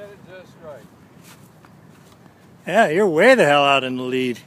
Get it just right. Yeah, you're way the hell out in the lead.